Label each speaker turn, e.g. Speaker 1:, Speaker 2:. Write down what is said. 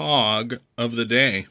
Speaker 1: hog of the day.